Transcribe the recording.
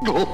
呦